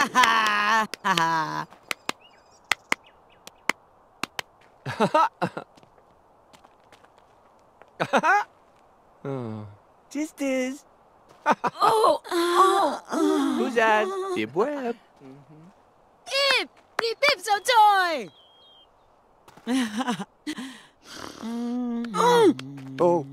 ha. Oh. Tschüss. oh, oh. Who's that? Bib Web. Bib! Bib Bib's a toy! Oh,